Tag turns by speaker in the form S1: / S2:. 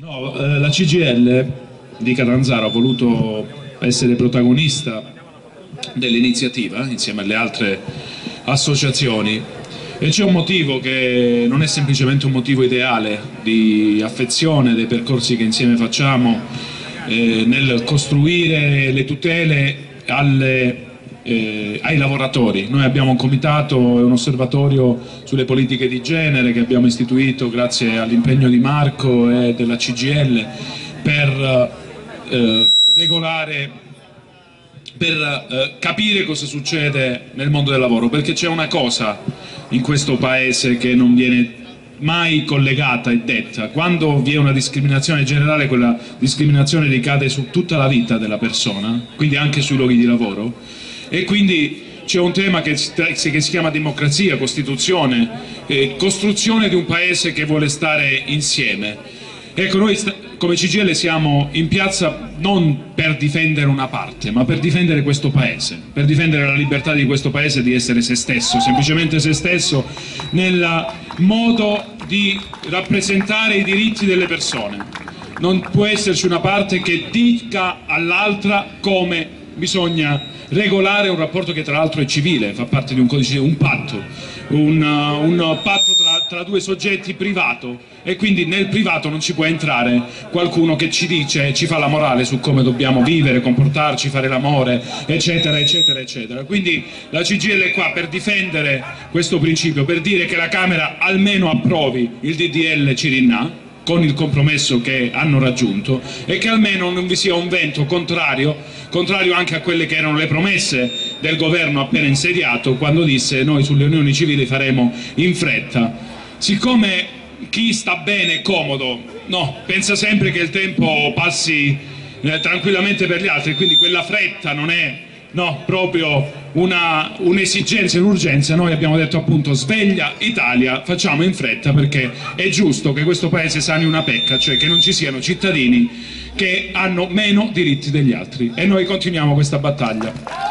S1: No, eh, la CGL di Catanzaro ha voluto essere protagonista dell'iniziativa insieme alle altre associazioni. E c'è un motivo che non è semplicemente un motivo ideale di affezione dei percorsi che insieme facciamo eh, nel costruire le tutele alle eh, ai lavoratori. Noi abbiamo un comitato e un osservatorio sulle politiche di genere che abbiamo istituito grazie all'impegno di Marco e della CGL per eh, regolare per eh, capire cosa succede nel mondo del lavoro, perché c'è una cosa in questo paese che non viene mai collegata e detta. Quando vi è una discriminazione generale, quella discriminazione ricade su tutta la vita della persona, quindi anche sui luoghi di lavoro e quindi c'è un tema che, si chiama democrazia, costituzione, eh, costruzione di un paese che vuole stare insieme. Ecco, noi come CGL siamo in piazza non per difendere una parte, ma per difendere questo paese, per difendere la libertà di questo paese di essere se stesso, semplicemente se stesso nel modo di rappresentare i diritti delle persone. Non può esserci una parte che dica all'altra come bisogna regolare un rapporto che tra l'altro è civile, fa parte di un codice, un patto, un, uh, un patto tra, tra, due soggetti privato e quindi nel privato non ci può entrare qualcuno che ci dice, ci fa la morale su come dobbiamo vivere, comportarci, fare l'amore, eccetera, eccetera, eccetera. Quindi la CGL è qua per difendere questo principio, per dire che la Camera almeno approvi il DDL Cirinna, con il compromesso che hanno raggiunto e che almeno non vi sia un vento contrario, contrario anche a quelle che erano le promesse del governo appena insediato quando disse noi sulle unioni civili faremo in fretta. Siccome chi sta bene è comodo, no, pensa sempre che il tempo passi eh, tranquillamente per gli altri, quindi quella fretta non è no, proprio un'esigenza un un'urgenza, noi abbiamo detto appunto sveglia Italia, facciamo in fretta perché è giusto che questo paese sani una pecca, cioè che non ci siano cittadini che hanno meno diritti degli altri e noi continuiamo questa battaglia.